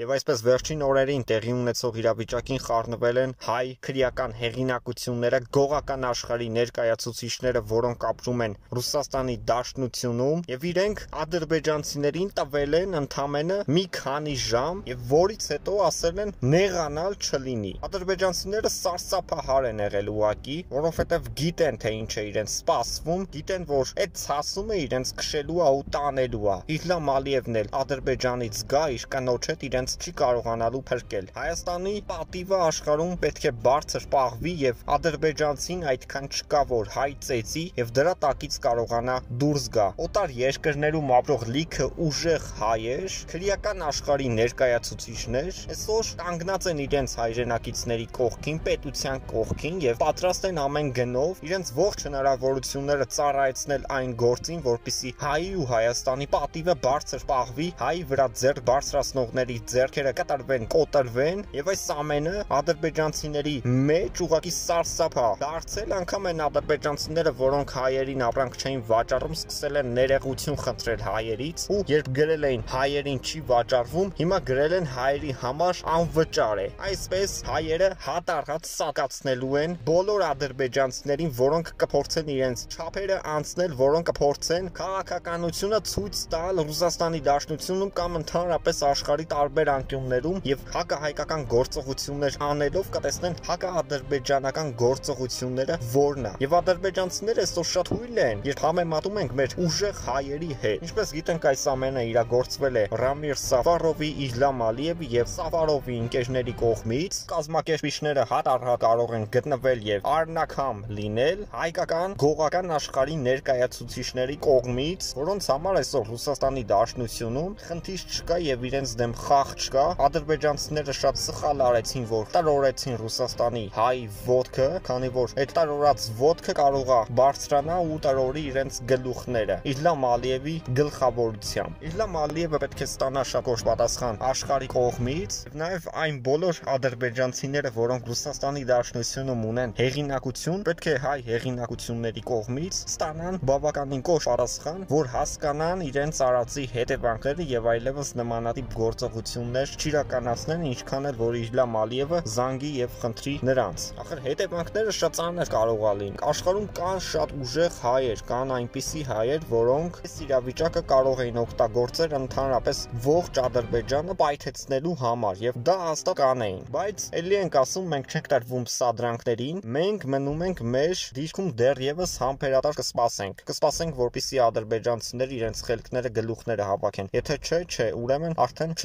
Եվ այսպես վերջին օրերին տեղի ունեցող իրավիճակին խառնվել են հայ քրեական հեղինակությունները, գողական աշխարհի ներկայացուցիչները, որոնք ապրում են Ռուսաստանի Դաշնությունում, եւ իրենք ադրբեջանցիներին տվել են ընդամենը մի քանի ժամ, եւ որից հետո ասել են նեղանալ չլինի։ Ադրբեջանցիները սարսափահար են եղել ուղակի, որովհետեւ գիտեն թե ինչ է իրենց սպասվում, գիտեն որ այդ ցասումը իրենց քշելու է ու տանելու է։ Իլհամ Ալիևն էլ Ադրբեջանից գա իր կնոջ հետ իրենց չի կարողանալու փրկել։ Հայաստանի պատիվը աշխարհում պետք է բարձր պահվի եւ ադրբեջանցին այդքան չկա որ հայ ծեծի եւ դրա տակից կարողանա դուրս գա։ Օտար երկրներում ապրող լիքը ուժեղ հայեր, քրեական աշխարհի ներկայացուցիչներ այսօր կանգնած են իրենց հայրենակիցների կողքին, պետության կողքին եւ պատրաստ են ամեն գնով իրենց ողջ հնարավորությունները ծառայեցնել այն գործին, որպիսի հայի ու Հայաստանի պատիվը բարձր պահվի, հայ վրա ձեռ բարձրացնողների ձեռքերը կտրվեն, կոտրվեն եւ այս ամենը ադրբեջանցիների մեջ ուղակի սարսափա դարձել անգամ են ադրբեջանցիները, որոնք հայերին ապրանք չէին վաճառում, սկսել են ներեգություն խնդրել հայերից ու երբ գրել էին հայերին չի վաճառվում, հիմա գրել են հայերի համար անվճար է։ Այսպես հայերը հատարած սակացնելու են բոլոր ադրբեջանցիներին, որոնք կփորձեն իրենց չափերը անցնել, որոնք կփորձեն քաղաքականությունը ցույց տալ Ռուսաստանի Դաշնությունում կամ ընդհանրապես աշխարհի տարբեր անկյուններում եւ հակահայկական գործողություններ անելով կտեսնեն հակաադրբեջանական գործողությունները որն է։ Եվ ադրբեջանցիները այսօր շատ հույլ են, երբ համեմատում ենք մեր ուժեղ հայերի հետ։ Ինչպես գիտենք, այս ամենը իրագործվել է Ռամիր Սաֆարովի, Իլհամ Ալիևի եւ Սաֆարովի ընկերների կողմից։ Կազմակերպիչները հատ-առհատ կարող են գտնվել եւ արնակամ լինել հայկական գողական աշխարհի ներկայացուցիչների կողմից, որոնց համար այսօր Ռուսաստանի Դաշնությունում խնդիր չկա եւ իրենց դեմ խաղ չկա։ Ադրբեջանցիները շատ սխալ արեցին, որ տարորեցին Ռուսաստանի հայ ոդկը, քանի որ այդ տարորած ոդկը կարող է բարձրանա ու տարորի իրենց գլուխները։ Իլհամ Ալիևի գլխավորությամբ։ Իլհամ Ալիևը պետք է ստանա շակոշ պատասխան աշխարհի կողմից, նաեւ այն բոլոր ադրբեջանցիները, որոնք Ռուսաստանի Դաշնությունում ունեն հեղինակություն, պետք է հայ հեղինակությունների կողմից ստանան բավականին կոշտ պատասխան, որ հասկանան իրենց արածի հետևանքները եւ այլևս նմանատիպ գործողություններ չիրականացնեն, ինչքան էլ որ Իլհամ Ալիևը զանգի եւ խնդրի նրանց։ Ախր հետևանքները շատ ծանր կարող է լինել։ Աշխարհում կան շատ ուժեղ հայեր, կան այնպիսի հայեր, որոնք այս իրավիճակը կարող էին օգտագործել ընդհանրապես ողջ Ադրբեջանը պայթեցնելու համար եւ դա հաստատ կանեին։ Բայց ելի ենք ասում, մենք չենք տրվում սադրանքներին, մենք մնում ենք մեր դիրքում դեռևս համբերատար կսպասենք։ Կսպասենք, որպիսի ադրբեջանցիները իրենց խելքները գլուխները հավաքեն։ Եթե չէ, չէ, ուրեմն արդեն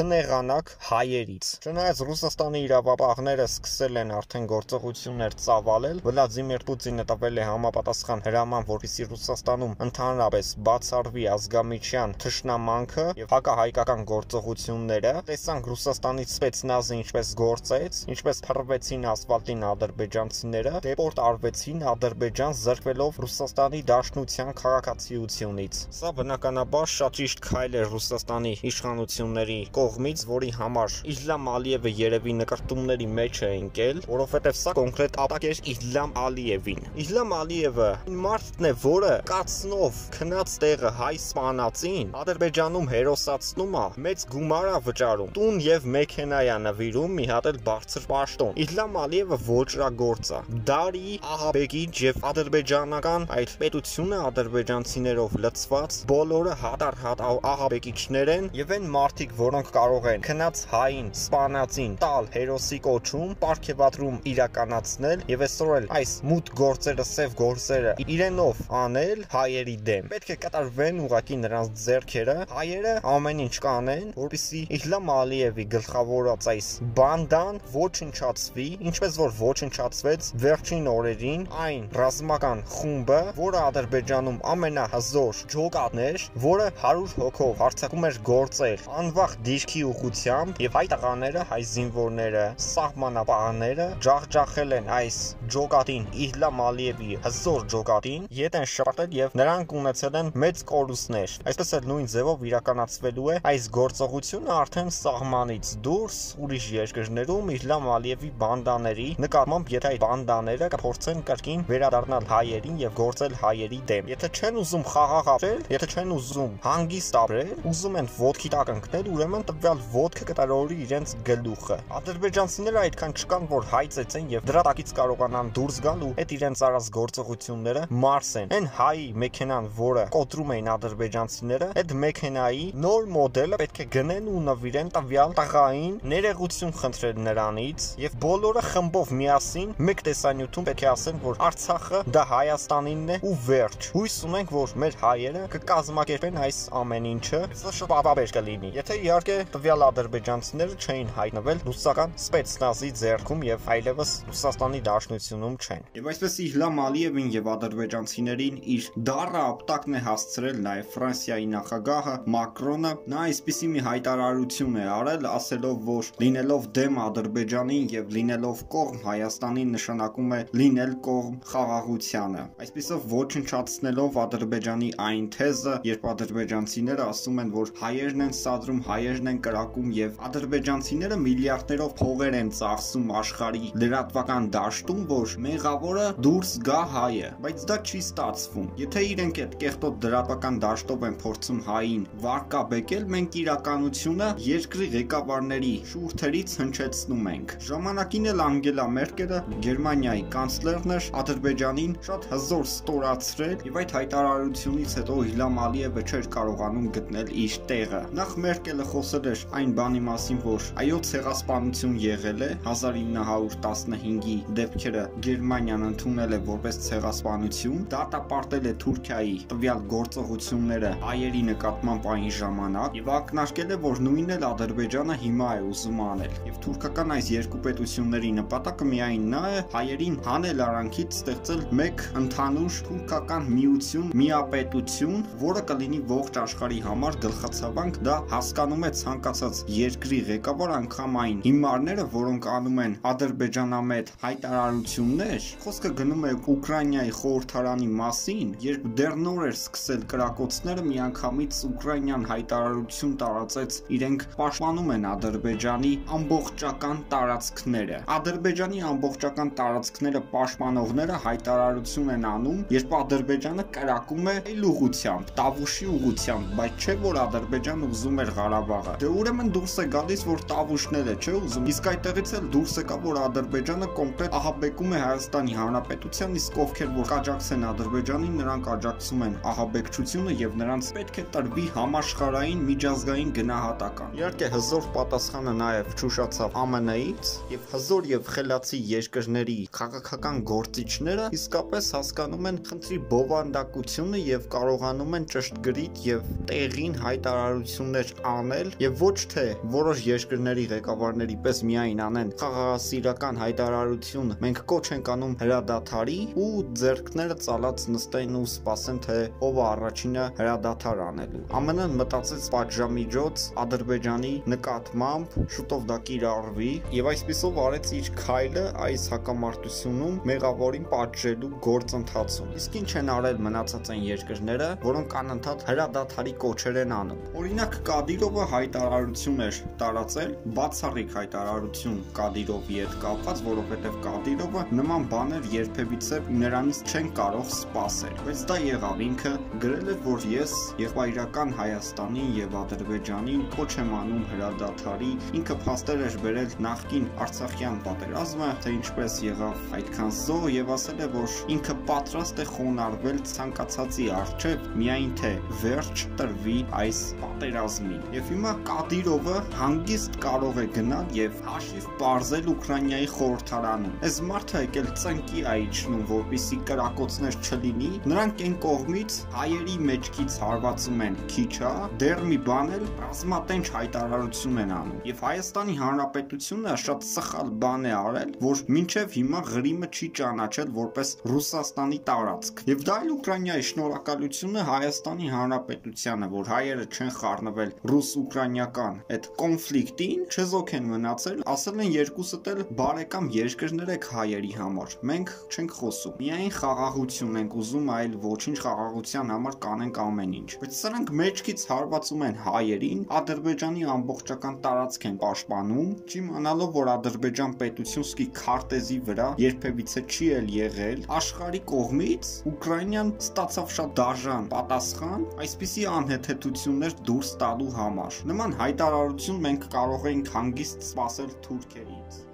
չնեղանակ հայերից։ Չնայած Ռուսաստանի իրավապահները սկսել են արդեն գործողություններ ծավալել, Վլադիմիր Պուտինը տվել է համապատասխան հրաման, որպեսզի Ռուսաստանում ընդհանրապես բացառվի ազգամիչյան թշնամանքը եւ հակահայկական գործողությունները։ Տեսանք Ռուսաստանից սպեցնազը ինչպես գործեց, ինչպես փռվեցին ասֆալտին ադրբեջանցիները, դեպորտ արվեցին Ադրբեջան զրկվելով Ռուսաստանի Դաշնության քաղաքացիությունից։ Սա բնականաբար շատ ճիշտ քայլ էր Ռուսաստանի իշխանությունների կողմից, որի համար Իլհամ Ալիևը երևի նկարտումների մեջ է ընկել, որովհետև սա կոնկրետ ապակ էր Իլհամ Ալիևին։ Իլհամ Ալիևը մարդն է, որը կացնով քնած տեղը հայ սպանածին Ադրբեջանում հերոսացնում է, մեծ գումար է վճարում, տուն եւ մեքենա է նվիրում մի հատ էլ բարձր պաշտոն։ Իլհամ Ալիևը ոչրագործ է։ Դարի ահաբեկիչ եւ ադրբեջանական այդ պետությունը ադրբեջանցիներով լցված բոլորը հատար-հատ ահաբեկիչներ են եւ այն մարդիկ, որոնք կարող են քնած հային սպանածին տալ հերոսի կոչում, ապարքեվատրում իրականացնել եւ այսօր էլ այս մութ գործերը, սև գործերը իրենով անել հայերի դեմ։ Պետք է կատարվեն ուղակի նրանց ձեռքերը, հայերը ամեն ինչ կանեն, որպեսզի Իլհամ Ալիևի գլխավորած այս բանդան ոչնչացվի, ինչպես որ ոչնչացվեց վերջին օրերին այն ռազմական խումբը, որը Ադրբեջանում ամենահզոր ջոկատն էր, որը 100 հոգով հարձակում էր գործեր անվախ դիրքի ուղությամբ եւ հայ տղաները, հայ զինվորները, սահմանապահները ջախջախել են այս ջոկատին Իլհամ Ալիևի հզոր ջոկատին, ետ են շպրտել եւ նրանք ունեցել են մեծ կորուստներ։ Այսպես էլ նույն ձևով իրականացվելու է այս գործողությունը արդեն սահմանից դուրս ուրիշ երկրներում Իլհամ Ալիևի բանդաների նկատմամբ, եթե այդ բանդաները կփորձեն կրկին վերադառնալ հայերին եւ գործել հայերի դեմ։ Եթե չեն ուզում խաղաղ ապրել, եթե չեն ուզում հանգիստ ապրել, ուզում են ոդքի տակ ընկնել, ուրեմն տվյալ ոտքը կտարորի իրենց գլուխը։ Ադրբեջանցիները այդքան չկան, որ հայ ծեծեն եւ դրա տակից կարողանան դուրս գալ ու այդ իրենց արած գործողությունները մարսեն։ Այն հայ մեքենան, որը կոտրում էին ադրբեջանցիները, այդ մեքենայի նոր մոդելը պետք է գնեն ու նվիրեն տվյալ տղային, ներողություն խնդրել նրանից եւ բոլորը խմբով միասին մեկ տեսանյութում պետք է ասեն, որ Արցախը դա Հայաստանինն է ու վերջ։ Հույս ունենք, որ մեր հայերը կկազմակերպեն այս ամեն ինչը, սա շատ բավաբեր կլինի։ Եթե իհարկե տվյալ ադրբեջանցիները չէին հայտնվել ռուսական սպեցնազի ձեռքում եւ այլևս Ռուսաստանի Դաշնությունում չեն։ Եվ այսպես Իլհամ Ալիևին եւ ադրբեջանցիներին իր դառը ապտակն է հասցրել նաեւ Ֆրանսիայի նախագահը Մակրոնը։ Նա այսպիսի մի հայտարարություն է արել, ասելով, որ լինելով դեմ Ադրբեջանին եւ լինելով կողմ Հայաստանին նշանակում է լինել կողմ խաղաղությանը։ Այսպիսով ոչնչացնելով Ադրբեջանի այն թեզը, երբ ադրբեջանցիները ասում են, որ հայերն են սադրում, հայերն են կրակում եւ ադրբեջանցիները միլիարդներով փողեր են ծախսում աշխարհի լրատվական դաշտում, որ մեղավորը դուրս գա հայը, բայց դա չի ստացվում։ Եթե իրենք այդ կեղտոտ դրատվական դաշտով են փորձում հային վարկաբեկել, մենք իրականությունը երկրի ղեկավարների շուրթերից հնչեցնում ենք։ Ժամանակին էլ Անգելա Մերկելը Գերմանիայի կանցլերն էր Ադրբեջանին շատ հզոր ստորացրել եւ այդ հայտարարությունից հետո Իլհամ Ալիևը չէր կարողանում գտնել իր տեղը։ Նախ Մերկելը խոսել էր այն բանի մասին, որ այո ցեղասպանություն եղել է 1915-ի դեպքերը Գերմանիան ընդունել է որպես ցեղասպանություն, դատապարտել է Թուրքիայի տվյալ գործողությունները հայերի նկատմամբ այն ժամանակ եւ ակնարկել է, որ նույնն էլ Ադրբեջանը հիմա է ուզում անել։ Եվ թուրքական այս երկու պետությունների նպատակը միայն նա է հայերին հանել արանքից ստեղծել մեկ ընդհանուր թուրքական միություն, միապետություն, որը կլինի ողջ աշխարհի համար գլխացավանք, դա հասկանում է ցանկացած երկրի ղեկավար անգամ այն հիմարները, որոնք անում են ադրբեջանամետ հայտարարություններ, խոսքը գնում է Ուկրաինայի խորհրդարանի մասին, երբ դեռ նոր էր սկսել կրակոցները, միանգամից Ուկրաինան հայտարարություն տարածեց, իրենք պաշտպանում են Ադրբեջանի ամբողջական տարածքները։ Ադրբեջանի ամբողջական տարածքները պաշտպանողները հայտարարություն են անում, երբ Ադրբեջանը կրակում է այլ ուղությամբ, Տավուշի ուղությամբ, բայց չէ որ Ադրբեջանը ուզում էր Ղարաբաղը։ Դե ուրեմն դուրս է գալիս, որ Տավուշն է, չէ ուզում։ Իսկ այդտեղից էլ դուրս եկա, որ Ադրբեջանը կոնկրետ ահաբեկում է Հայաստանի Հանրապետության, իսկ ովքեր որ կաջակցեն Ադրբեջանին, նրանք աջակցում են ահաբեկչությունը եւ նրանց պետք է տրվի համաշխարային միջազգային գնահատական։ Իհարկե հզոր պատասխանը նաեւ ճուշացավ ԱՄՆ-ից եւ հզոր եւ խելացի երկրների քաղաքական գործիչները իսկապես հասկանում են խնդրի բովանդակությունը եւ կարողանում են ճշտգրիտ եւ տեղին հայտարարություններ անել եւ ոչ թե որոշ երկրների ղեկավարների պես միայն անեն խաղաղասիրական հայտարարություն մենք կոչ ենք անում հրադադարի ու ձերքները ցալած նստեն ու սպասեն թե ով է առաջինը հրադադար անելու ԱՄՆ-ն մտածեց պատժամիջոց Ադրբեջանի նկատմամբ շուտով դա կիրառվի եւ այսպիսով արեց իր քայլը այս հակամարտությունում մեղավորին պատժելու գործընթացում։ Իսկ ինչ են արել մնացած այն երկրները, որոնք անընդհատ հրադադարի կոչեր են անում։ Օրինակ Կադիրովը հայտարարություն ցանկություն էր տարածել բացառիկ հայտարարություն Կադիրովի հետ կապված, որովհետև Կադիրովը նման բաներ երբևիցե նրանից չեն կարող սպասել։ Բայց դա եղավ ինքը գրել է, որ ես եղբայրական Հայաստանին եւ Ադրբեջանին կոչ եմ անում հրադադարի, ինքը փաստեր էր վերել նախկին Արցախյան պատերազմը, թե ինչպես եղավ այդքան զոհ եւ ասել է, որ ինքը պատրաստ է խոնարհվել ցանկացածի արժե միայն թե վերջ տրվի այս պատերազմին։ Եվ հիմա Կադիրով Կադիրովը հանգիստ կարող է գնալ եւ հաշիվ բարձել Ուկրաինայի խորհրդարանում։ Այս մարդը եկել ծնկի է իջնում, որպիսի կրակոցներ չլինի։ Նրանք այն կողմից հայերի մեջքից հարվածում են քիչա, դեռ մի բան էլ ռազմատենչ հայտարարություն են անում։ Եվ Հայաստանի Հանրապետությունը շատ սխալ բան է արել, որ մինչև հիմա Ղրիմը չի ճանաչել որպես Ռուսաստանի տարածք։ Եվ դա էլ Ուկրաինայի շնորհակալությունը Հայաստանի Հանրապետությանը, որ հայերը չեն խառնվել ռուս-ուկրաինական այդ կոնֆլիկտին, չեզոք են մնացել, ասել են երկուսդ էլ բարեկամ երկրներ եք հայերի համար։ Մենք չենք խոսում։ Միայն խաղաղություն ենք ուզում, այլ ոչինչ խաղաղության համար կանենք ամեն ինչ։ Բայց սրանք մեջքից հարվածում են հայերին, Ադրբեջանի ամբողջական տարածք են պաշտպանում, չիմանալով, որ Ադրբեջան պետություն սկի քարտեզի վրա երբևիցե չի էլ եղել, աշխարի կողմից Ուկրաինան ստացավ շատ դաժան պատասխան այսպիսի անհեթեթություններ դուրս տալու համար։ Նման հայտարարություններ հայտարարություն մենք կարող էինք հանգիստ սպասել Թուրքիայից։